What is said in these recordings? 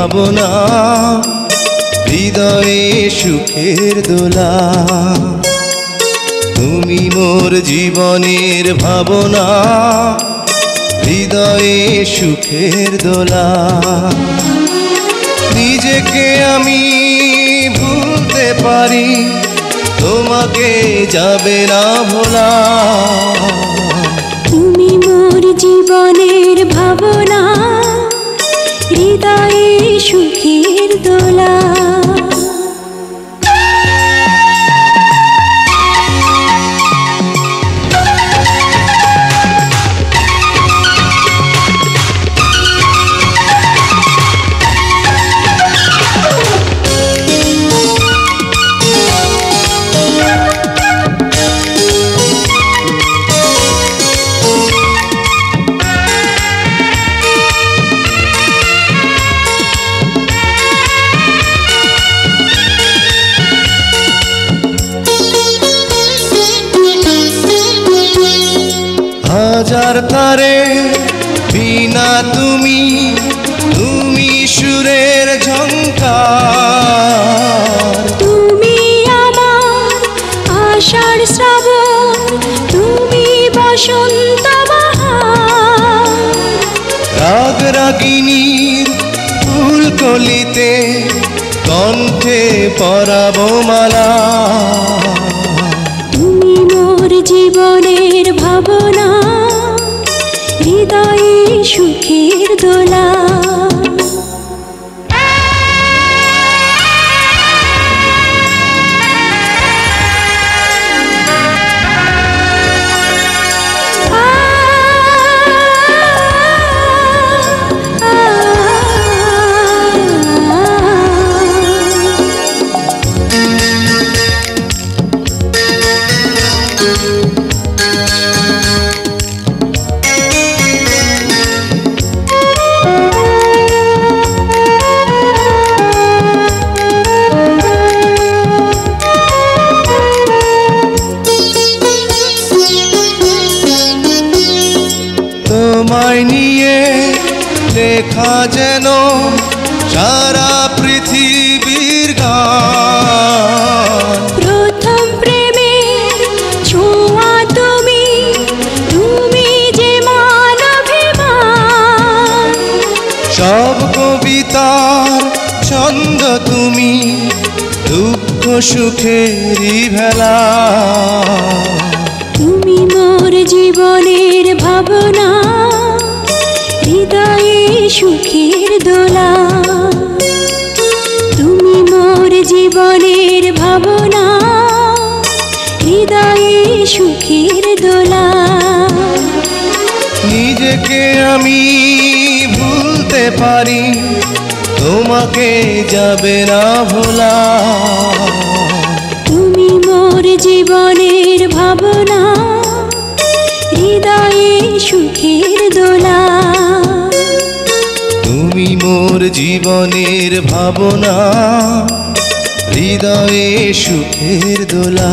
ভাবনা, হৃদয়ে সুখের দোলা। তুমি মোর জীবনের ভাবনা, হৃদয়ে সুখের দোলা। নিজেকে আমি ভুলতে পারি, তোমাকে যাবে না ভোলা। তুমি মোর জীবনের ভাবনা, হৃদয়ে সুখের দোলা। হাজার তারে বিনা তুমি তুমি সুরের ঝঙ্কার তুমি আমার আষাঢ় শ্রাবণ তুমি বসন্ত রাগ রাগিনীর ফুলকলিতে কণ্ঠে পরাব মালা। সুখেরই ভেলা। তুমি মোর জীবনের ভাবনা হৃদয়ে সুখের দোলা। তুমি মোর জীবনের ভাবনা হৃদয়ে সুখের দোলা। নিজেকে আমি ভুলতে পারি তোমাকে যাবে না ভোলা। তুমি মোর জীবনের ভাবনা হৃদয়ে সুখের দোলা। তুমি মোর জীবনের ভাবনা হৃদয়ে সুখের দোলা।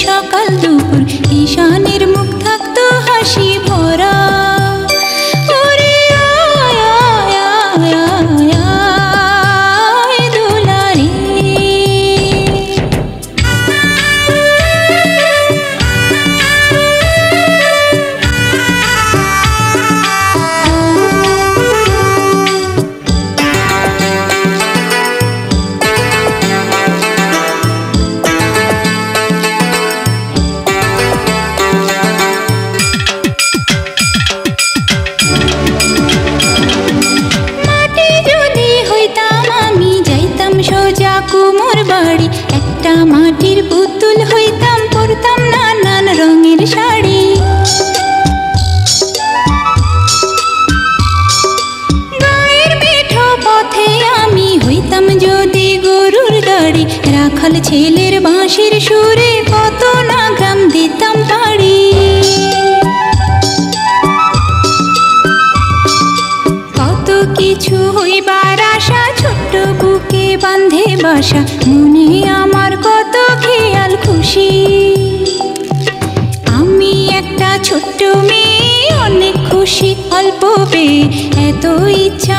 সকাল আশা, মনে আমার কত খেয়াল খুশি। আমি একটা ছোট্ট মেয়ে, অনেক খুশি, অল্প পেয়ে এত ইচ্ছা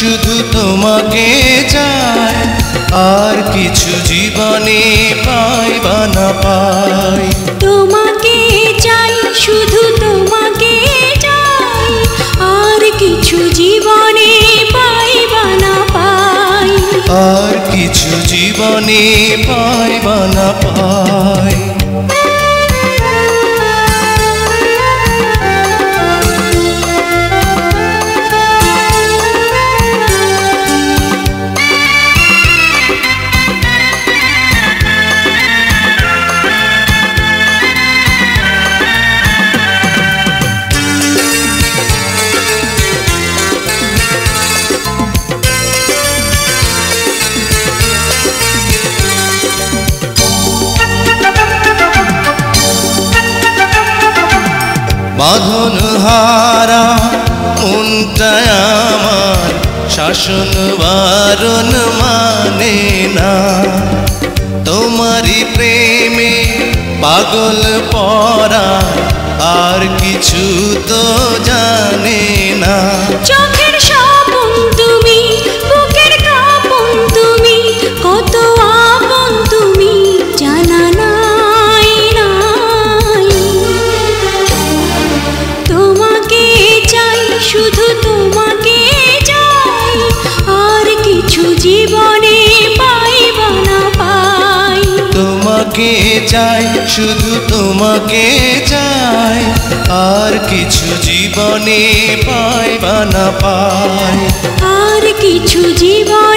শুধু তোমাকে চাই আর কিছু জীবনে পাই বা না পাই। তোমাকে চাই শুধু তোমাকে চাই আর কিছু জীবনে পাই বা না পাই। আর কিছু জীবনে পাই বা না পাই। বাঁধন হারা মনটা আমার শাসন বারণ মানে না। তোমারই প্রেমে পাগল পরা, আর কিছু তো জানে না। চোখের চাই শুধু তোমাকে চাই। আর কিছু জীবনে পাই বা না পাই আর কিছু জীবনে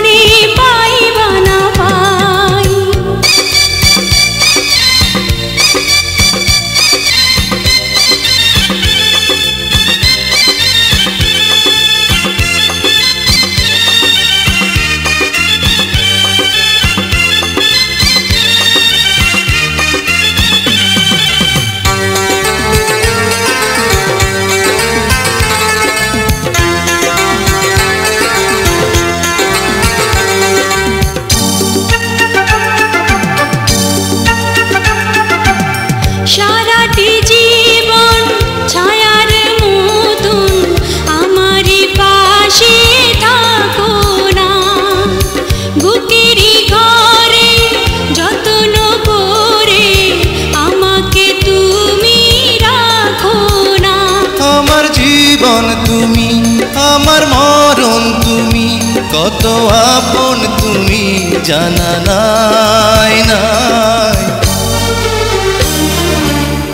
আপন তুমি জানা নাই নাই।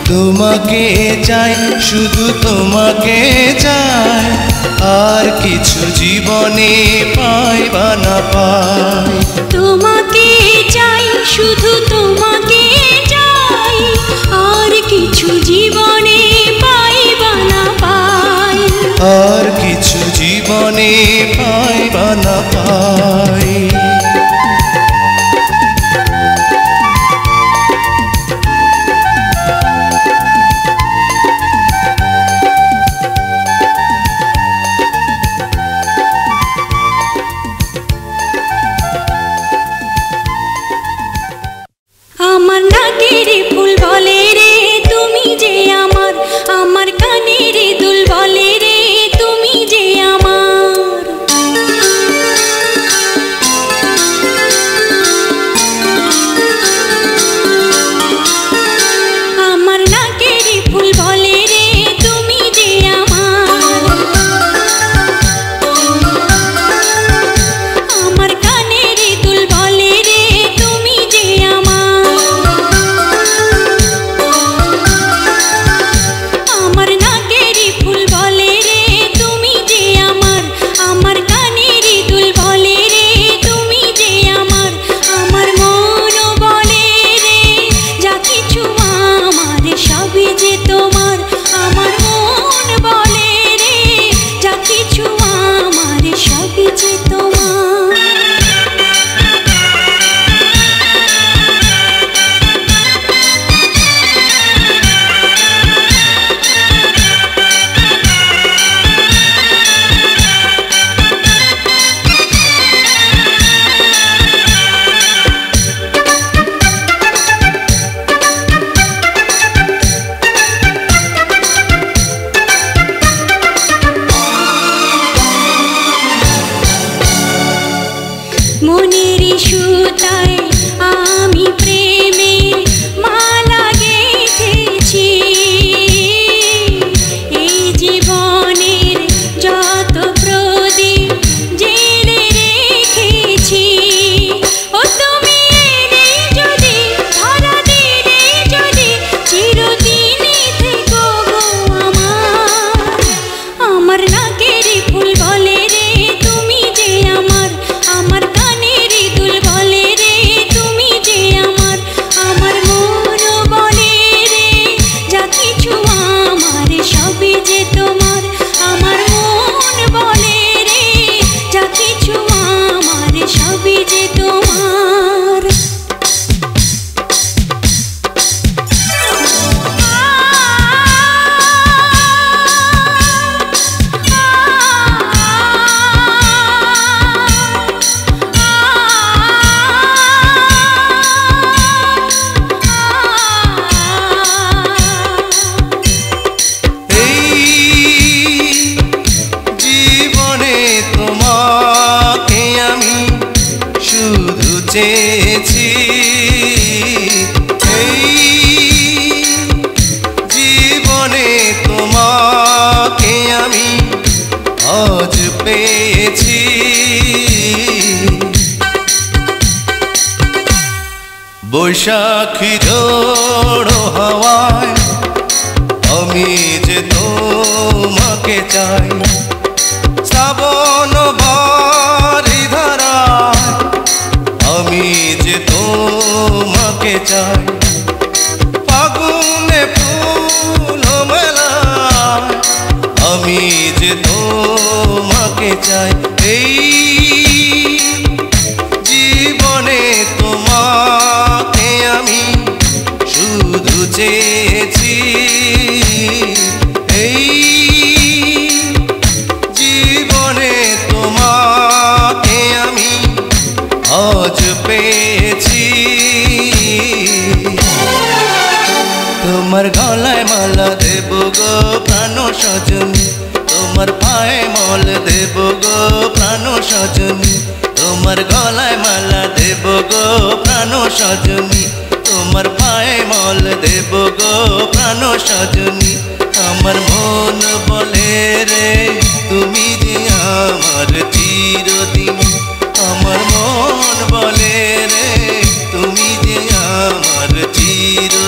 তোমাকে চাই শুধু তোমাকে চাই। আর কিছু জীবনে পাই বা না পাই। তোমাকে চাই শুধু তোমাকে চাই। আর কিছু জীবনে পাইবা না পাই। আর কিছু জীবনে পাই বা না वैशाखी दो সজনী, তোমার গলায় মালা দেব গো প্রাণ সজনী, তোমার পায়ে মল দেব গো প্রাণ সজনী। আমার মন বলে রে, তুমি যে আমার চিরদিন। আমার মন বলে রে, তুমি যে আমার চিরদিনী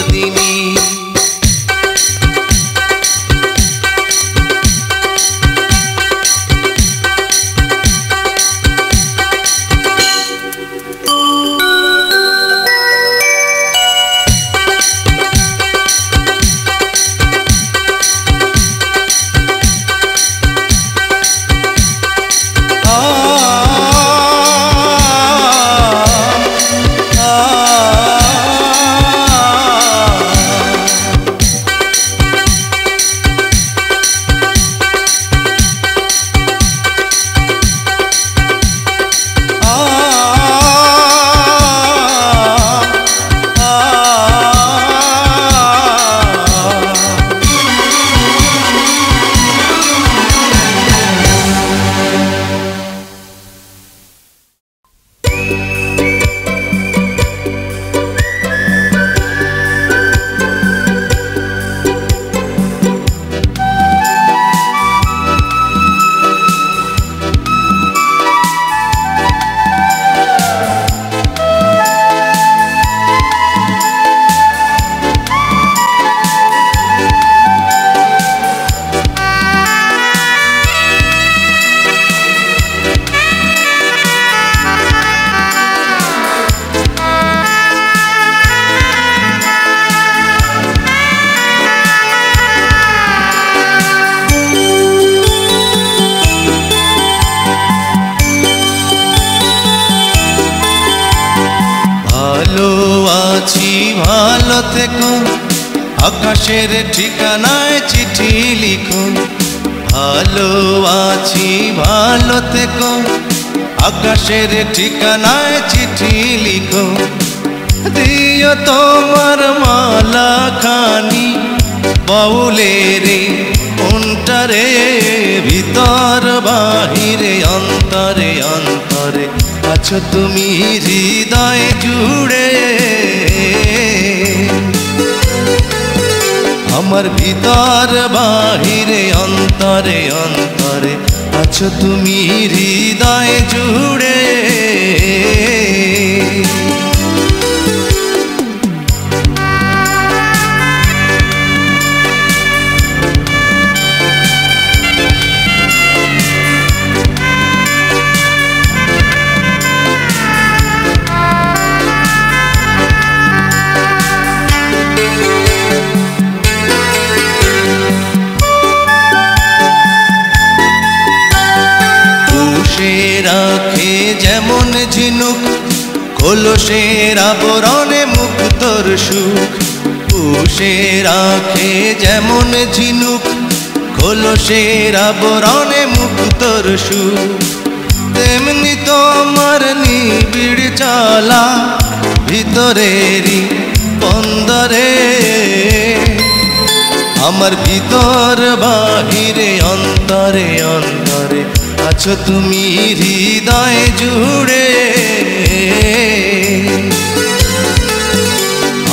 থেকো আকাশের ঠিকানায় চিঠি লিখো ভালো আছি, ভালো থেকো আকাশের ঠিকানায় চিঠি লিখো দিও তোমার মালা খানি বাউলেরে কোনটারে ভিতর, বাহিরে, অন্তরে অন্তরে। আছো তুমি হৃদয় জুড়ে। আমার ভিতর বাহিরে অন্তরে অন্তরে আছো তুমি হৃদয় জুড়ে। রাখে যেমন ঝিনুক, কলসের আবরণে মুক্তর সুখ। পুষে রাখে যেমন ঝিনুক, কলসের আবরণে মুক্তর সুখ। তেমনি তোমার নিবিড় চলা ভিতরেরই বন্দরে। আমার ভিতর বাহিরে, অন্তরে অন্তরে আছো তুমি হৃদয় জুড়ে।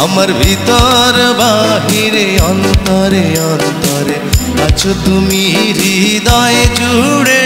আমার ভিতর বাহিরে অন্তরে অন্তরে আছো তুমি হৃদয় জুড়ে।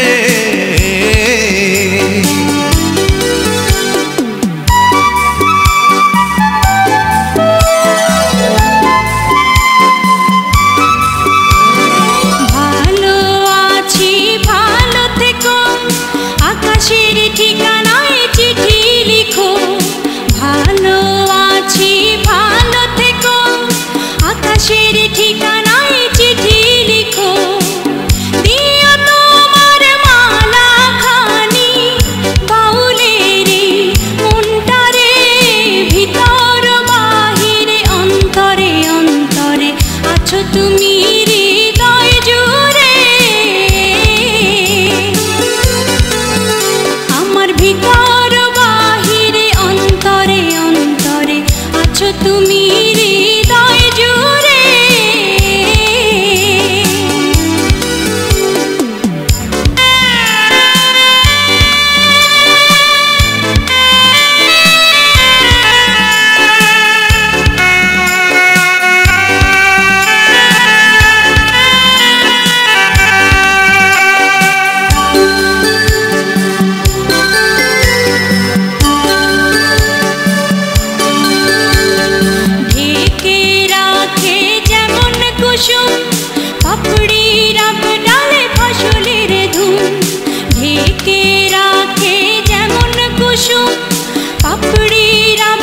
अपि राम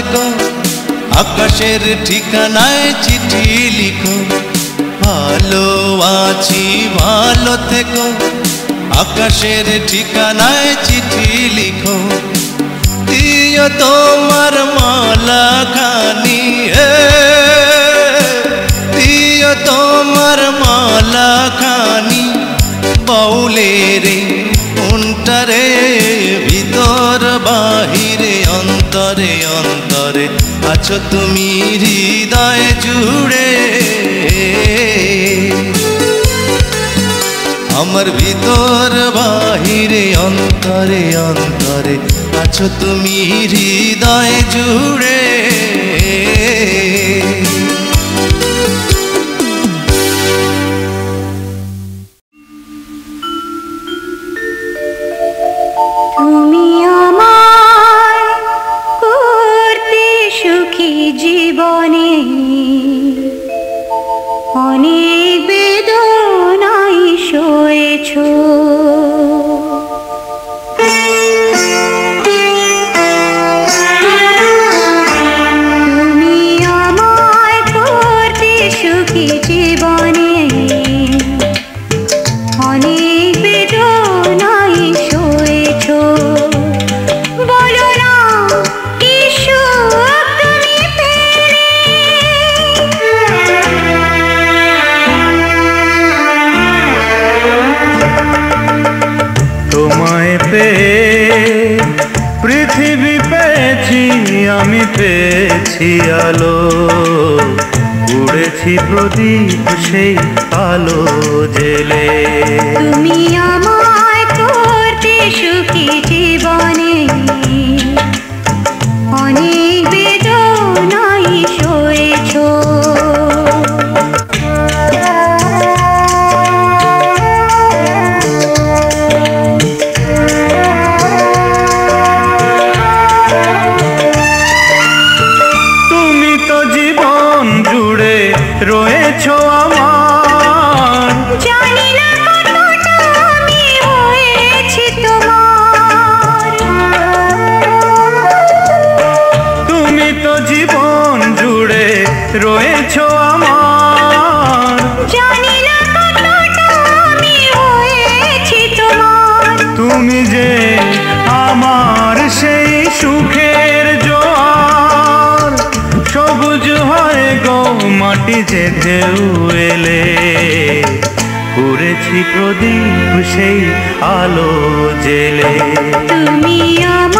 দেখো, আকাশের ঠিকানায় চিঠি লিখো। ভালো আছি, ভালো থেকো। আকাশের ঠিকানায় চিঠি লিখো। তিয় তোমার মালা খানি তিয় তোমার মালা খানি বাউলে রে। উন্টারে অন্তরে অন্তরে আছো তুমি হৃদয় জুড়ে। আমার ভিতর বাহিরে, অন্তরে অন্তরে আছো তুমি হৃদয় জুড়ে। নিশি প্রদীপ সেই আলো জেলে। তুমি আমার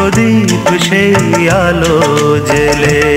প্রদীপ সেই আলো জেলে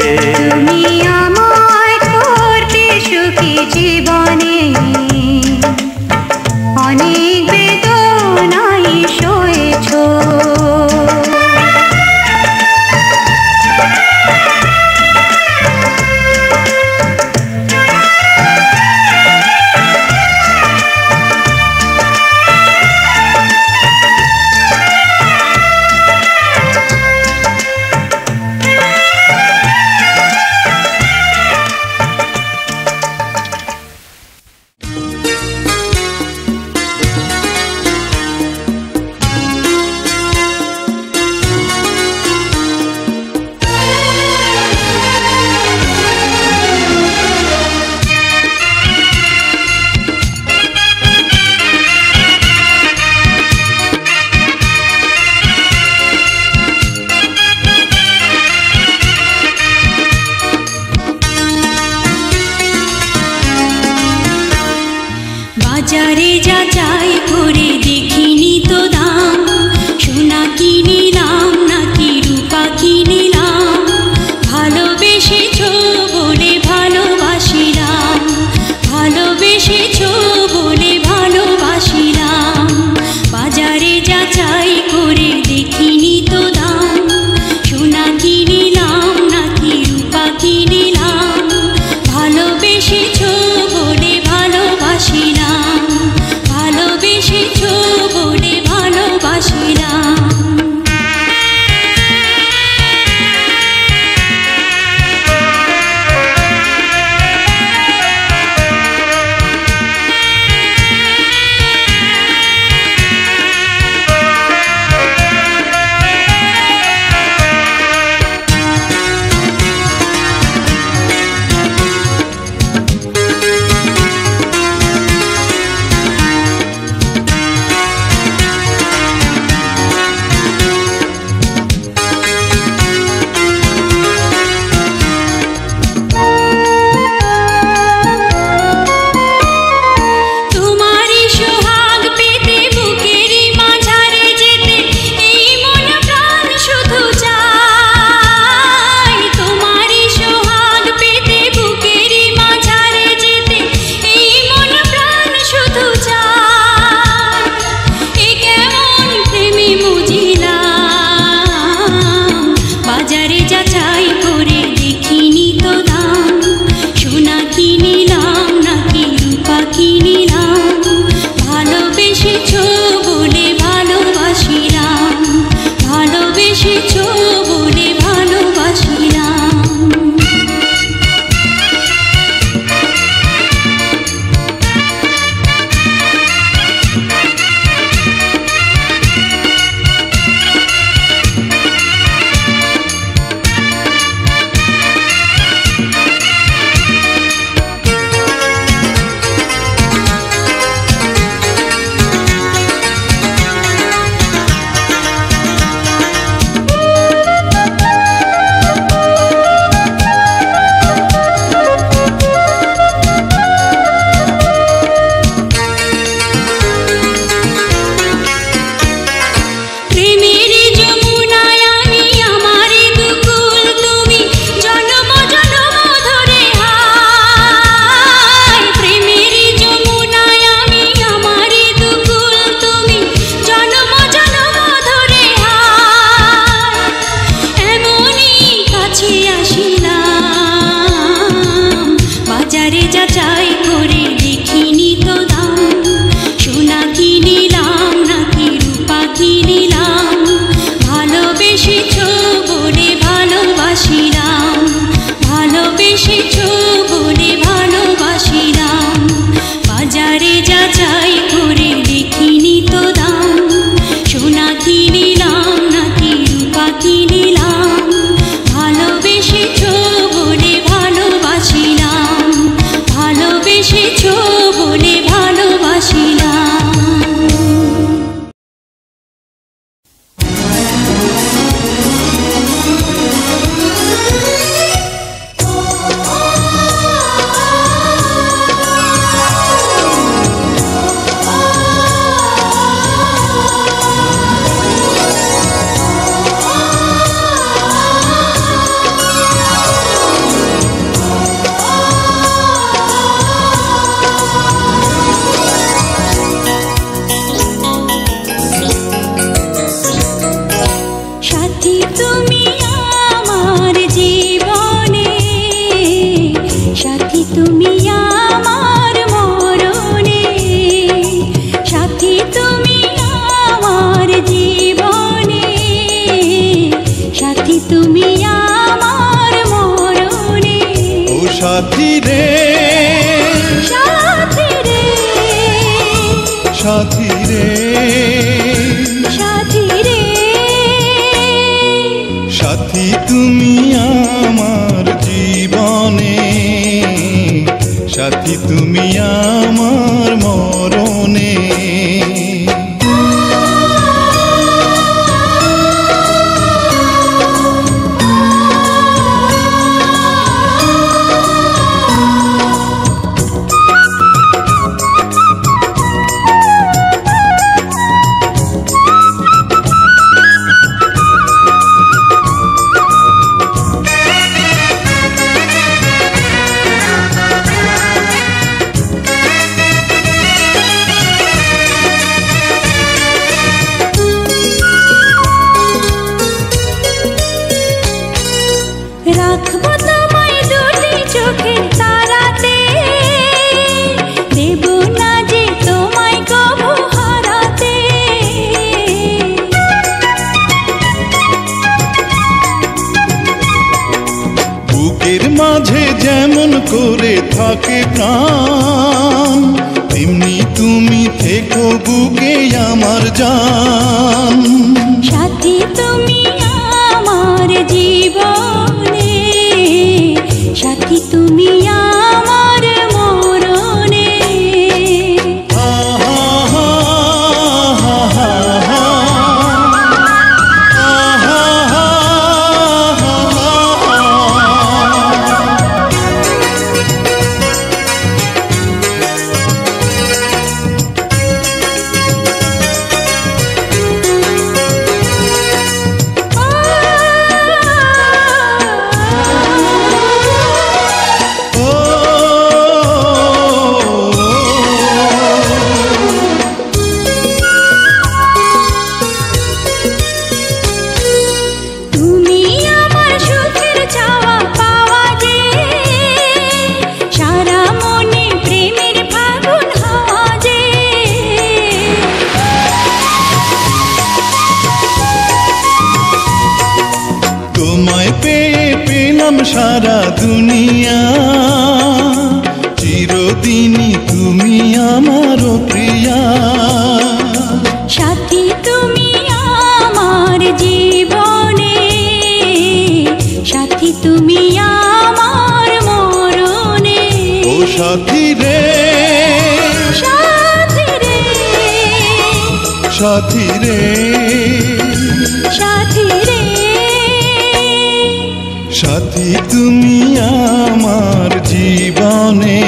আমার জীবনে।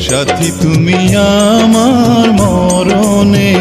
সাথী তুমি আমার মরণে।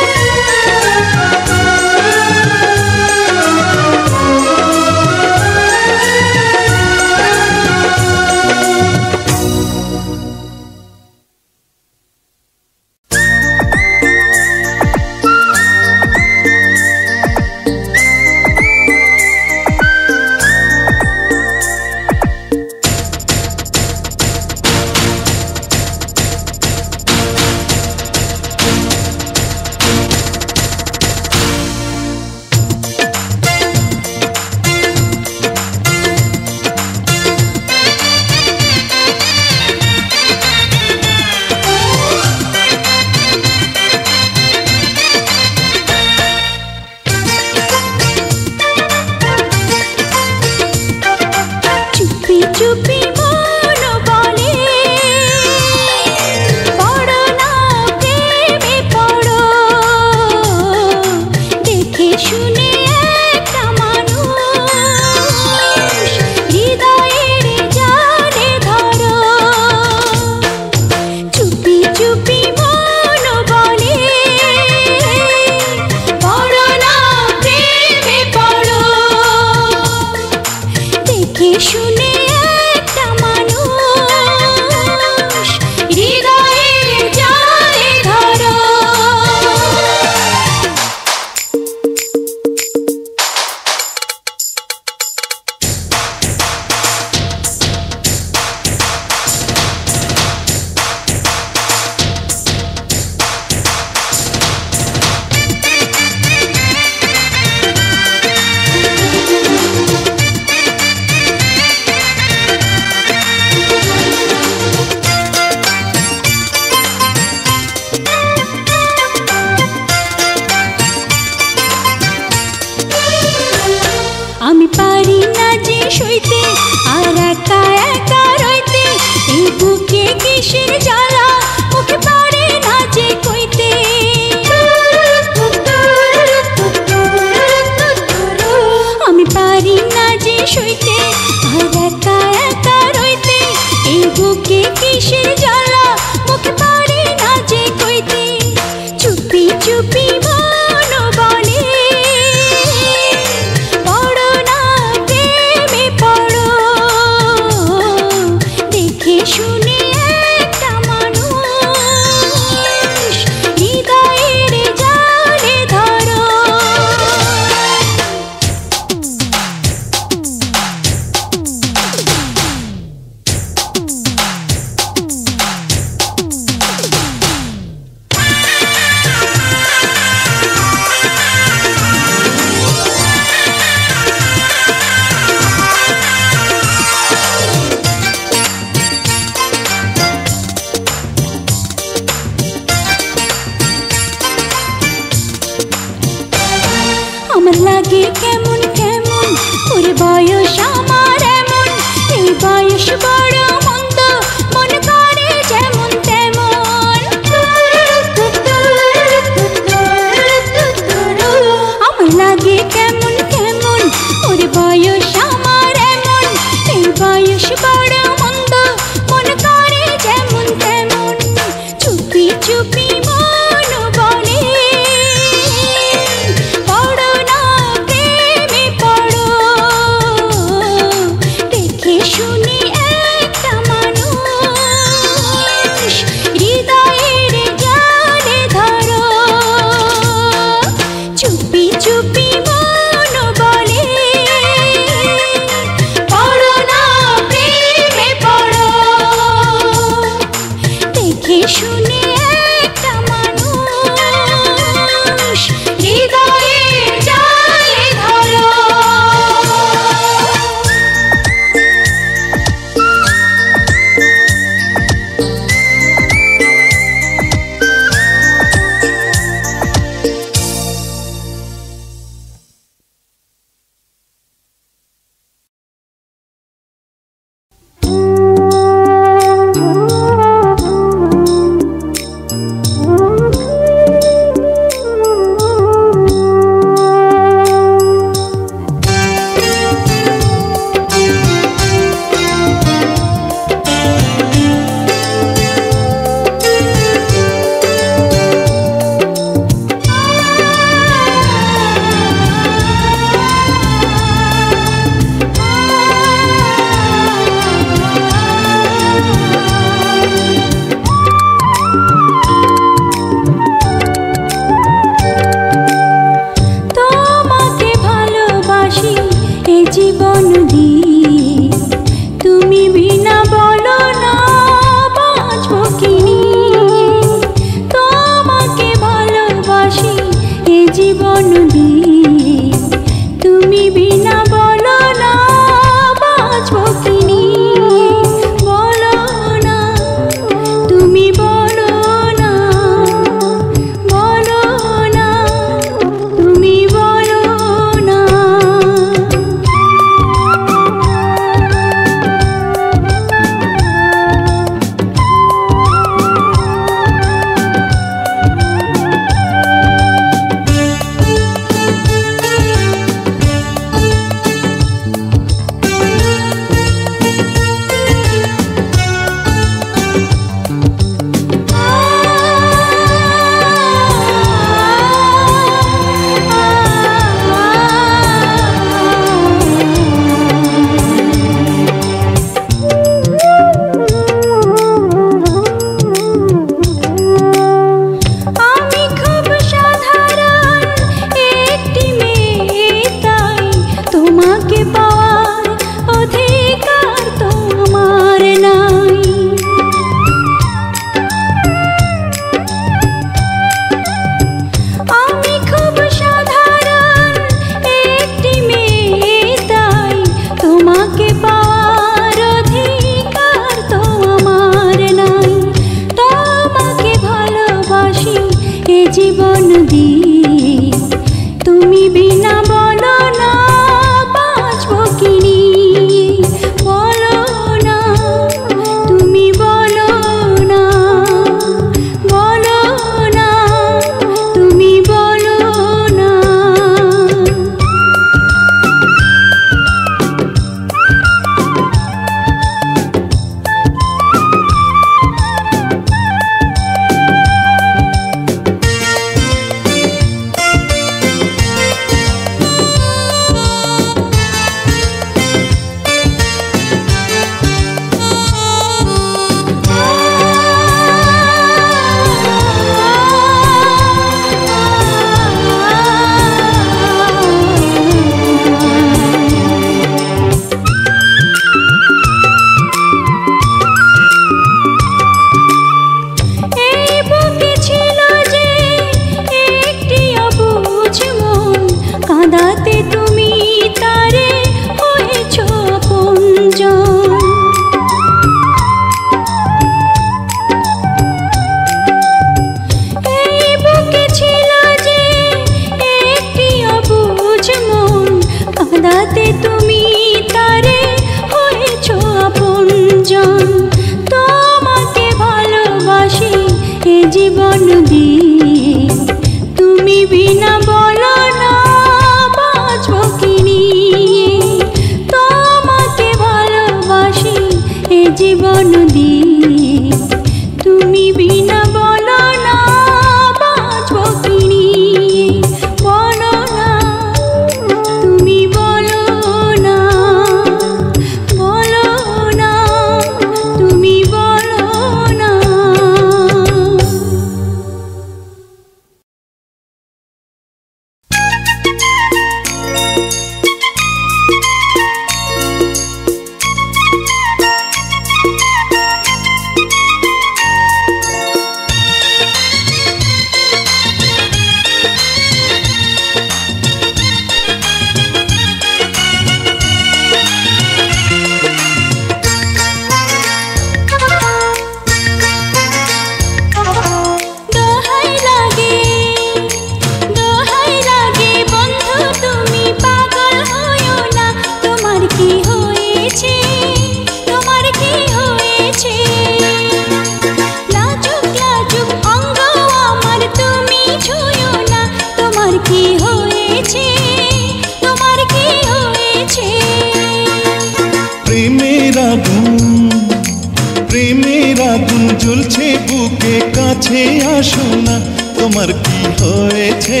কাছে আসো না, তোমার কি হয়েছে?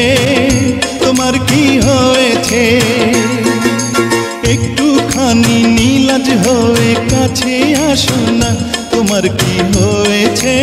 তোমার কি হয়েছে? একটুখানি নীলাজ হয়ে কাছে আসো না, তোমার কি হয়েছে?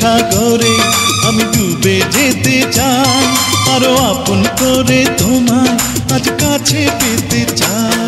সাগরে আমি ডুবে যেতে চাই আরও আপন করে তোমার আজ কাছে পেতে চাই।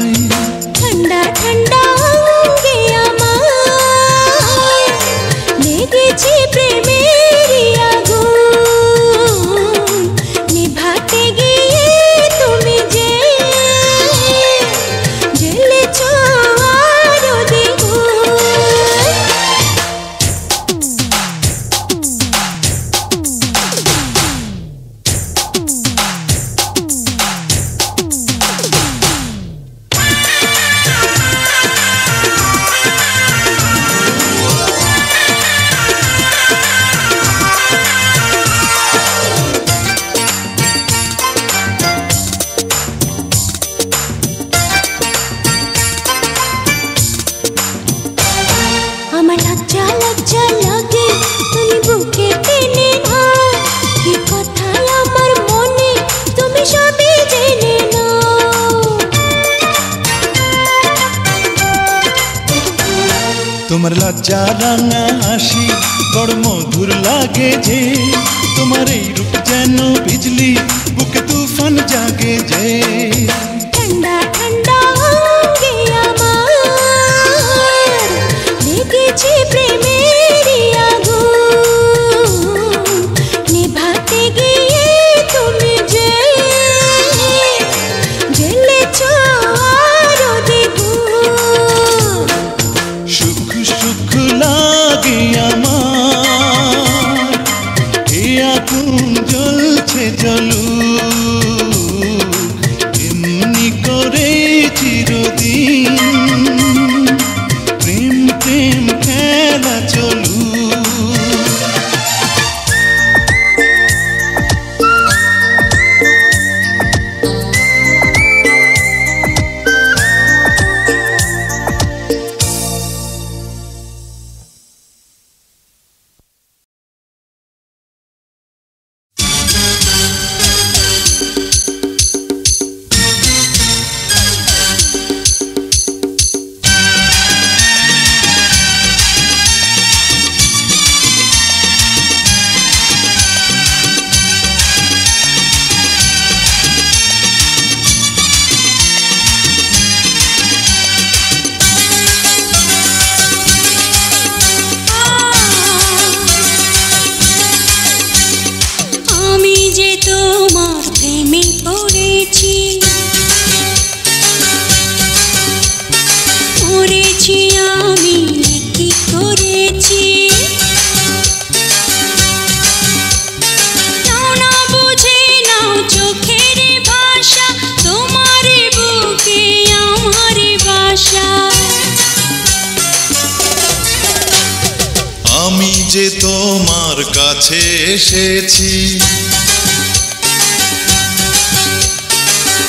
যে তোমার কাছে এসেছি।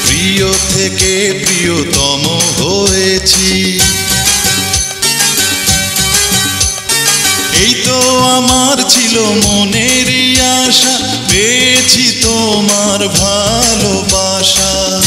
প্রিয় থেকে প্রিয়তম হয়েছি। এই তো আমার ছিল মনেরই আশা, পেয়েছি তোমার ভালোবাসা।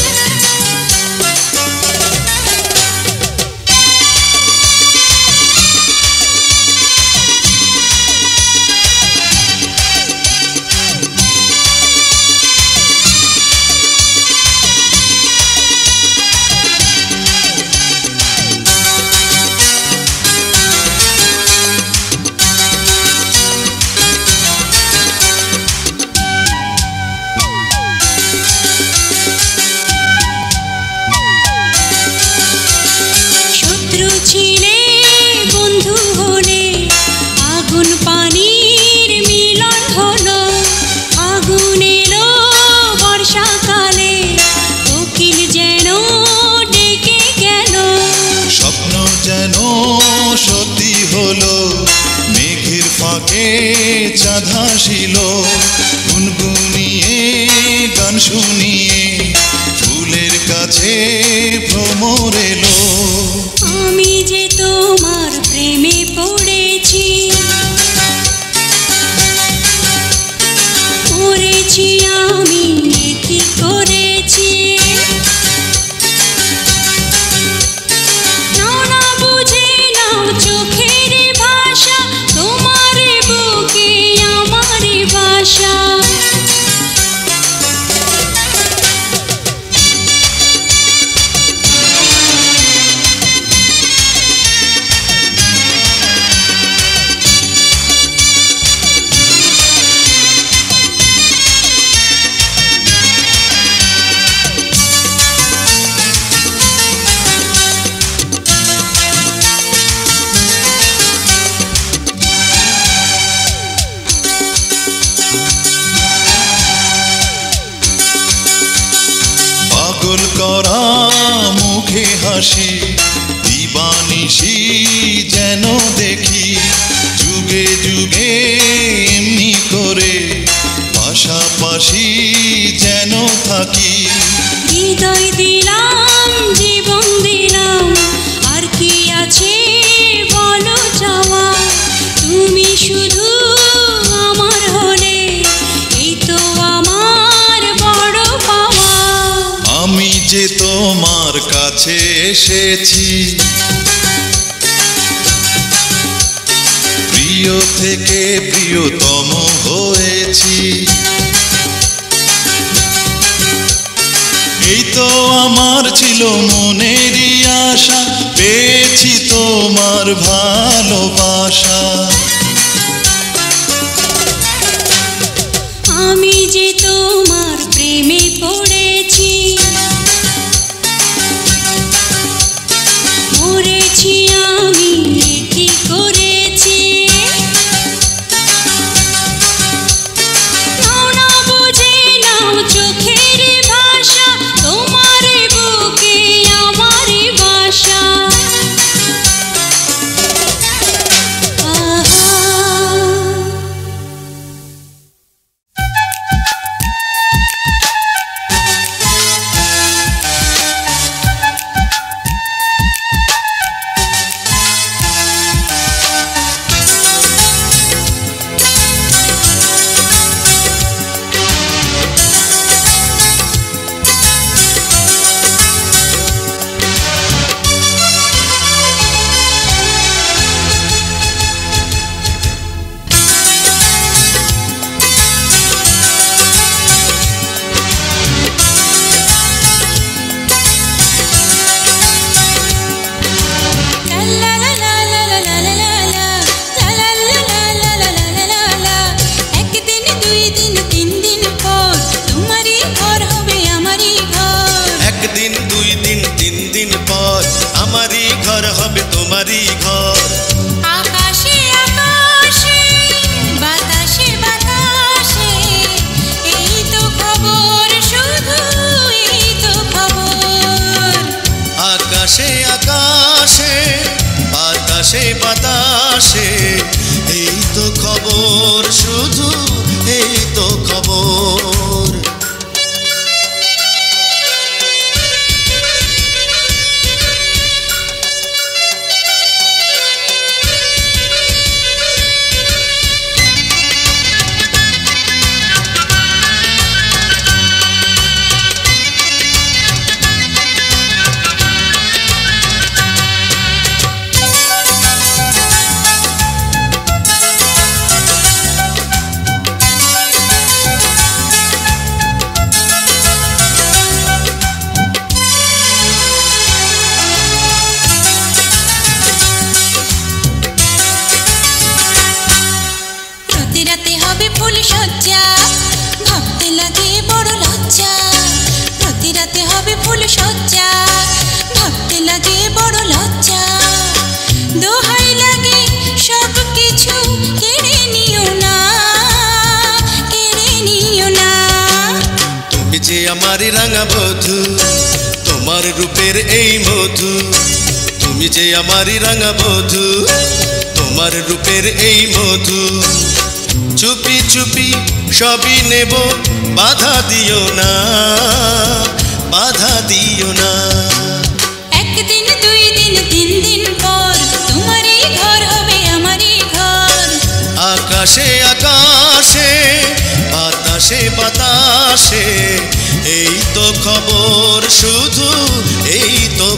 আমি যে তোমার প্রেমে পড়েছি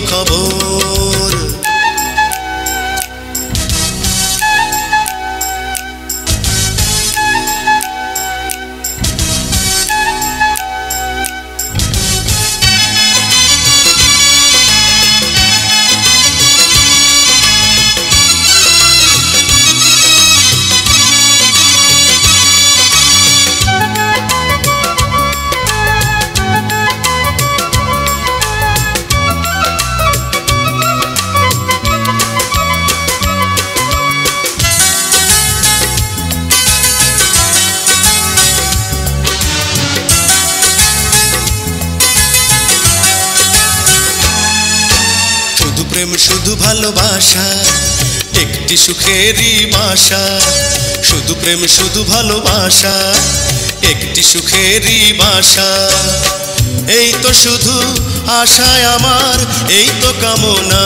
খবর একটি সুখেরই বাসা। শুধু প্রেম, শুধু ভালোবাসা, একটি সুখেরই বাসা। এই তো শুধু আশায় আমার, এই তো কামনা,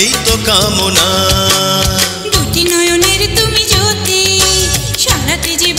এই তো কামনা। দুটি নয়নের তুমি জ্যোতি, সারাতে যে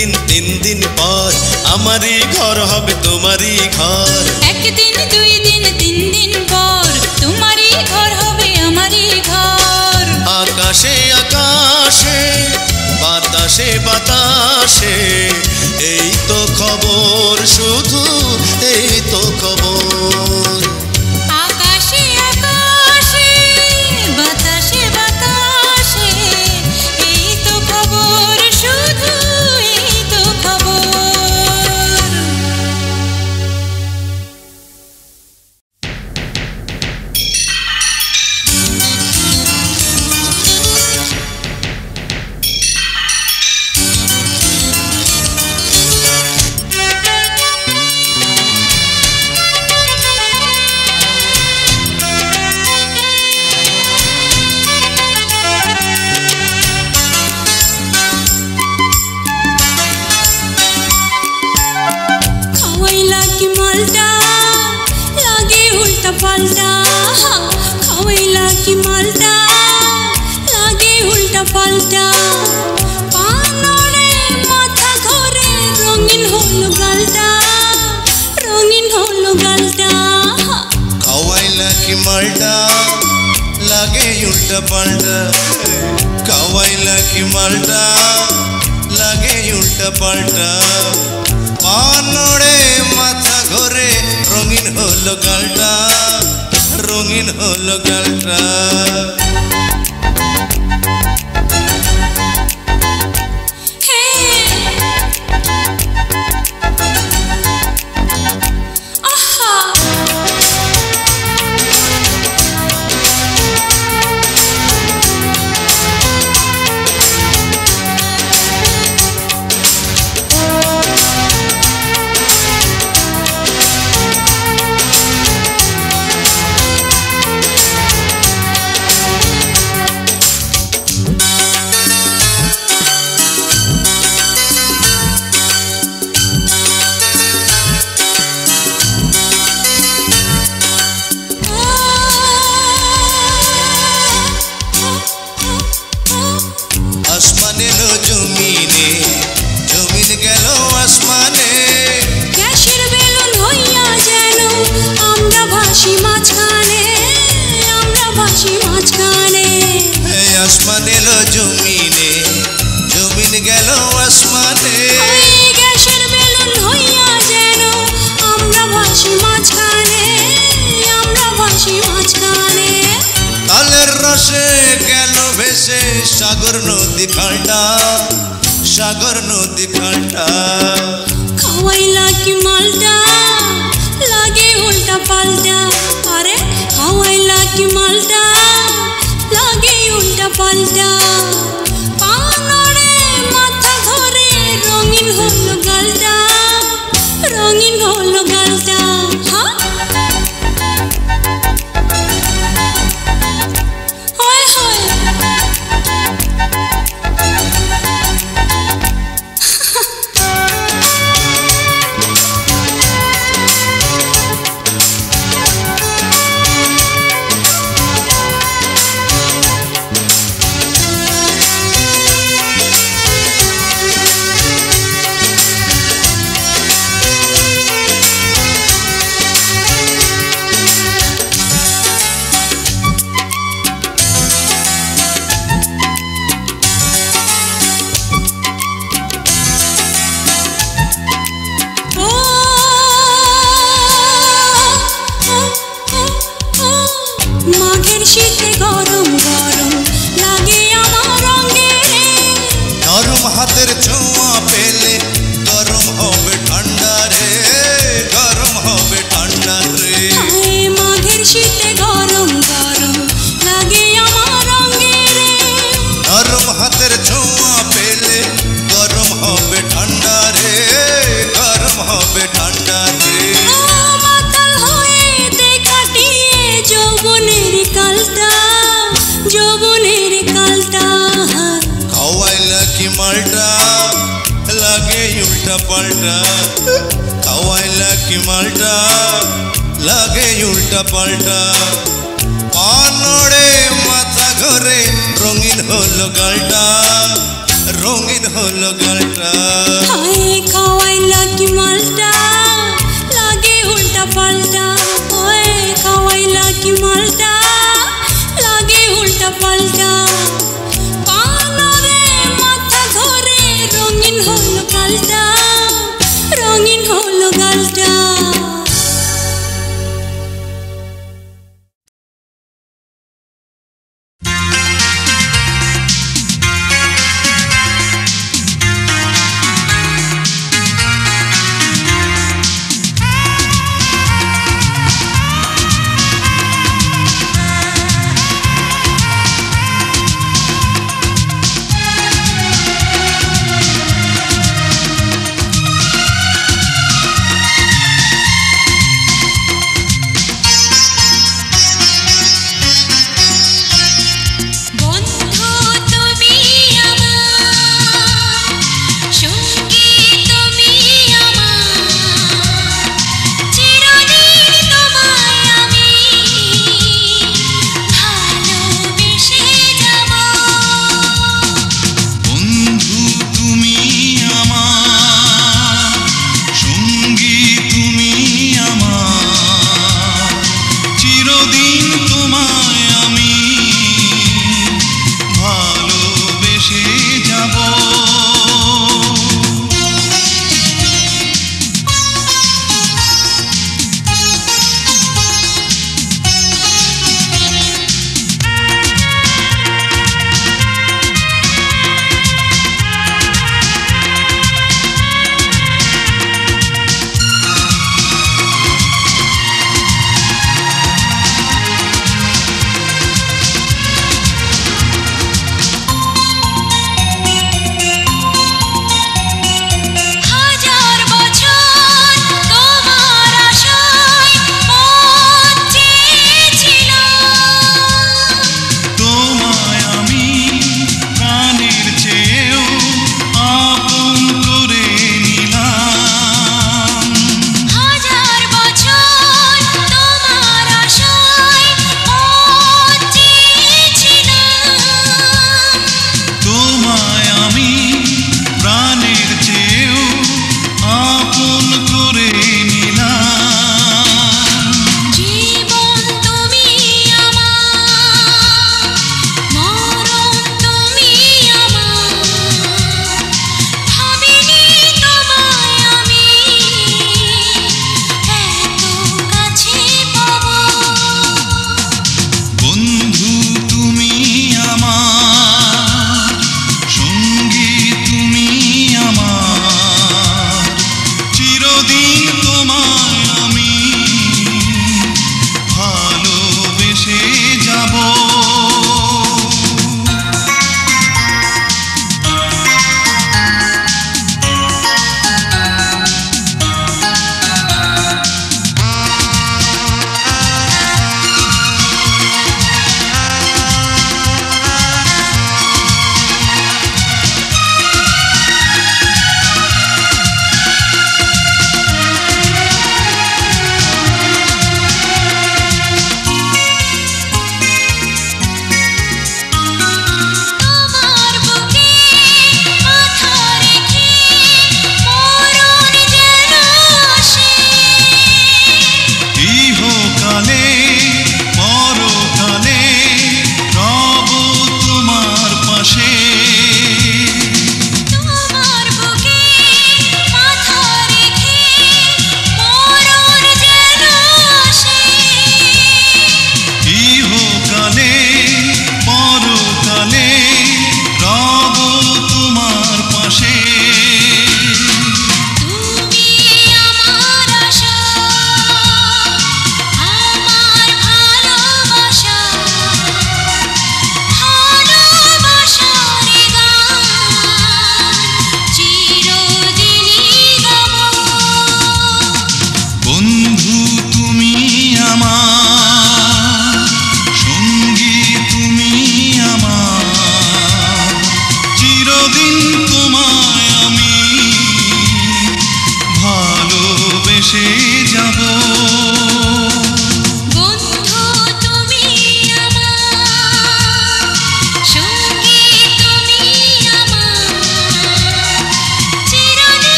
একদিন তিন দিন পর আমারই ঘর হবে তোমারই ঘর। একদিন দুই দিন তিন দিন পর তোমারই ঘর হবে আমারই ঘর। আকাশে আকাশে বাতাসে বাতাসে এই তো খবর শুধু এই তো খবর।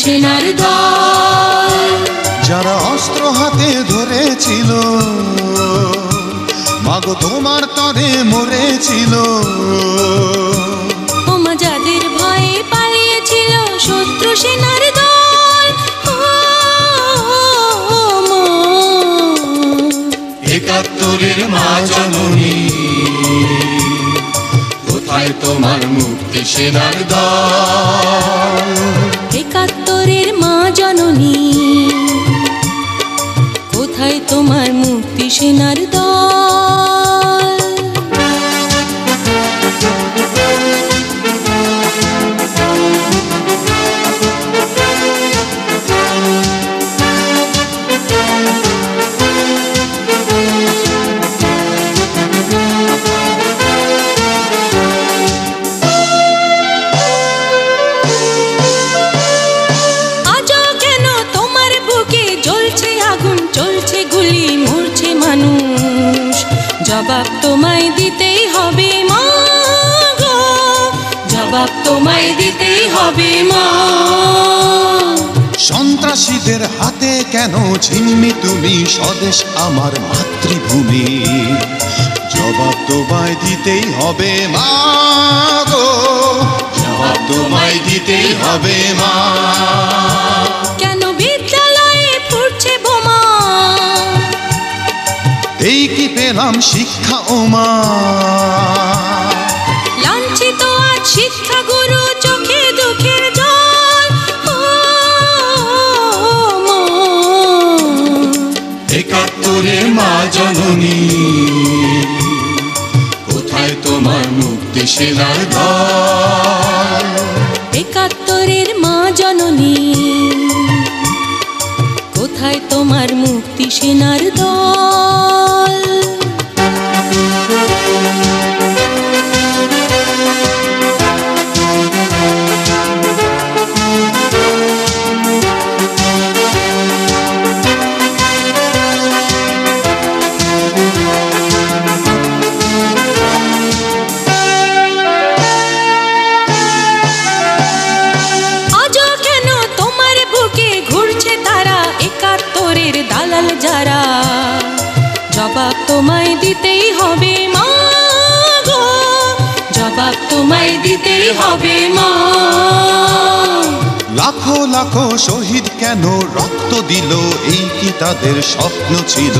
সেনার দল। যারা অস্ত্র হাতে ধরেছিল মাগো তোমার তরে মরেছিল। ওমা যাদের ভয়ে পালিয়েছিল শত্রু সেনার দল। একাত্তরের মা জননী কোথায় তোমার মুক্তি সেনার দল? জননী কোথায় তোমার মুক্তি সেনার দল? সন্ত্রাসীদের হাতে কেন ঝিম্মি তুমি স্বদেশ আমার মাতৃভূমি? জবাব তোমায় দিতেই হবে মা গো। জবাব তোমায় দিতেই হবে মা। কেন বিদ্যালয়ে বোমা? এই কি পেলাম শিক্ষা ওমা লাঞ্ছিত আজ শিক্ষা রজনী কোথায় তোমার মুক্তি শিলার ঘর একাত্তরের মা জননী। কোথায় তোমার মুক্তি সেনার হবে লাখো লাখো শহীদ কেন রক্ত দিল? এই কি তাদের স্বপ্ন ছিল?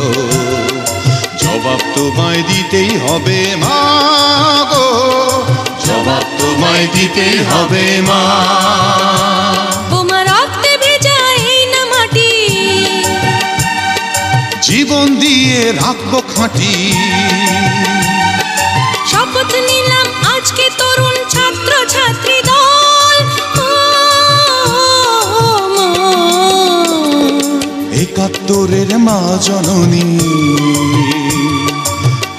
জবাব তোমায় দিতেই হবে মা গো। জবাব তোমায় দিতেই হবে মা। জীবন দিয়ে রাখব খাঁটি। শপথ নিলাম আজকে তরুণ একাত্তরের মা জননী।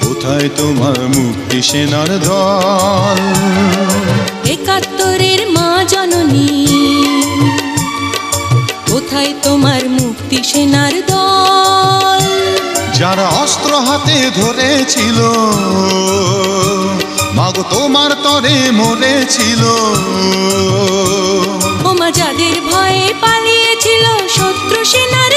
কোথায় তোমার মুক্তি সেনার দল? একাত্তরের মা জননী কোথায় তোমার মুক্তি সেনার দল? যারা অস্ত্র হাতে ধরেছিল মাগো তোমার তরে মরেছিল। ওমা যাদের ভয়ে পালিয়েছিল শত্রু সেনার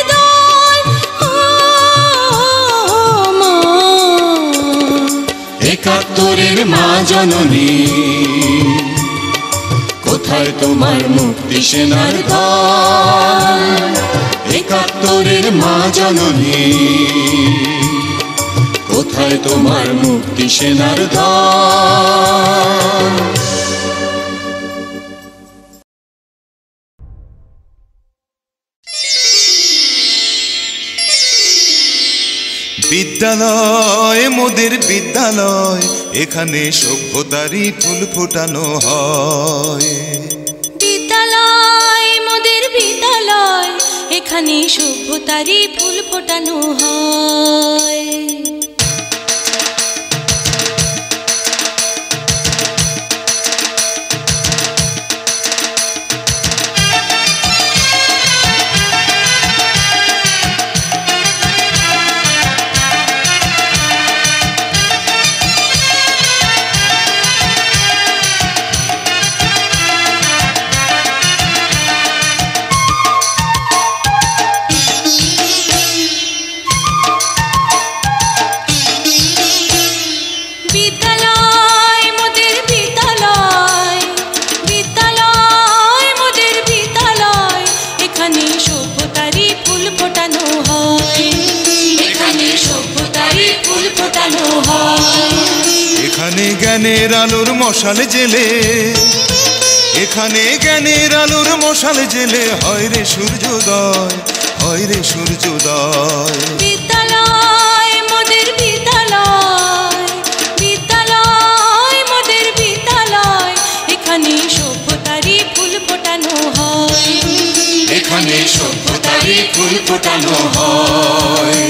একাত্তরের মা জননী। কোথায় তোমার মুক্তি সেনার একাত্তরের মা জননী। কোথায় তোমার মুক্তি সেনার দল বিদ্যালয় মোদের বিদ্যালয়, এখানে সভ্যতারই ফুল ফোটানো হয়। বিদ্যালয়, মোদের বিদ্যালয়, এখানে সভ্যতারই ফুল ফোটানো হয়। জ্ঞানের আলোর মশাল জেলে। এখানে জ্ঞানের আলোর মশাল জেলে। হয় রে সূর্যোদয় হয় রে সূর্যোদয়। বিদ্যালয় মোদের বিদ্যালয় বিদ্যালয় মোদের বিদ্যালয়। এখানে সভ্যতারই ফুল ফোটানো হয়। এখানে সভ্যতারই ফুল ফোটানো হয়।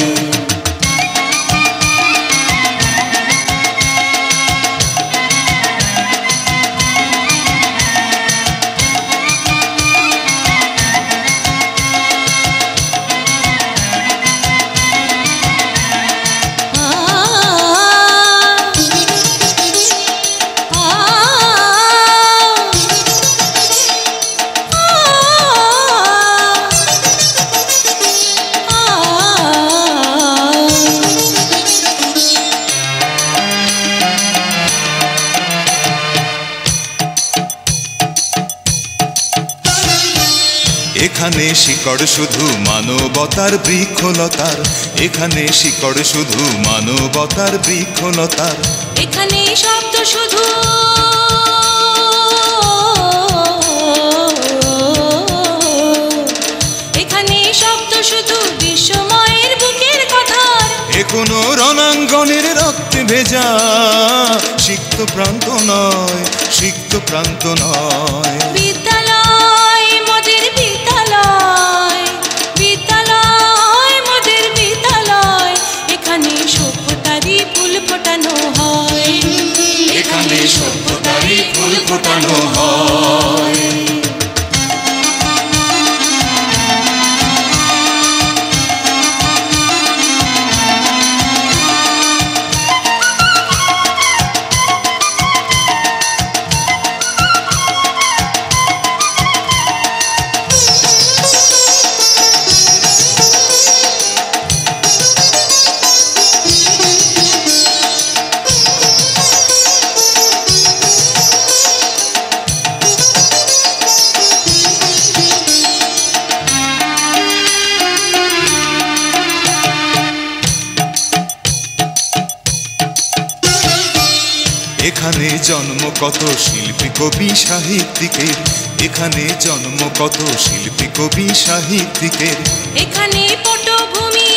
শিকড় শুধু মানবতার বৃক্ষলতার। এখানে শিকড় শুধু মানবতার বৃক্ষলতার। এখানে শব্দ শুধু এখানে শব্দ শুধু বিশ্বময়ের বুকের কথার এ কোনো রণাঙ্গনের রক্তে ভেজা সিক্ত প্রান্ত নয় সিক্ত প্রান্ত নয়। কত শিল্পী কবি সাহিত্যিকের? এখানে জন্ম কত শিল্পী কবি সাহিত্যিকের? এখানে পটভূমি।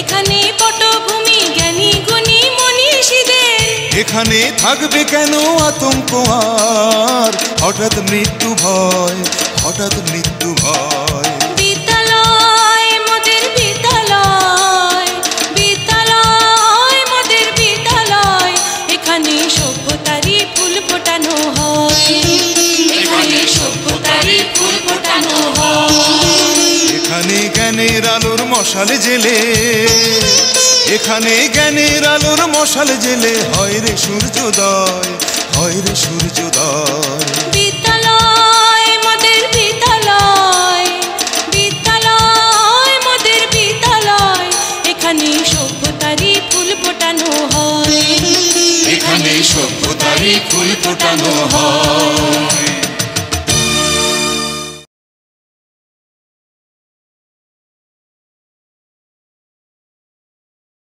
এখানে পটভূমি জ্ঞানী গুণী মনীষীদের। এখানে থাকবে কেন আতঙ্ক আর? হঠাৎ মৃত্যু ভয় হঠাৎ মৃত্যু ভয়। মশাল জেলে। এখানে জ্ঞানের আলোর মশাল জেলে। হয় রে সূর্যোদয় হয় রে সূর্যোদয়। বিদ্যালয় মোদের বিদ্যালয় বিদ্যালয় মোদের বিদ্যালয়। এখানে সভ্যতারই ফুল ফোটানো হয়। এখানে সভ্যতারই ফুল ফোটানো হয়।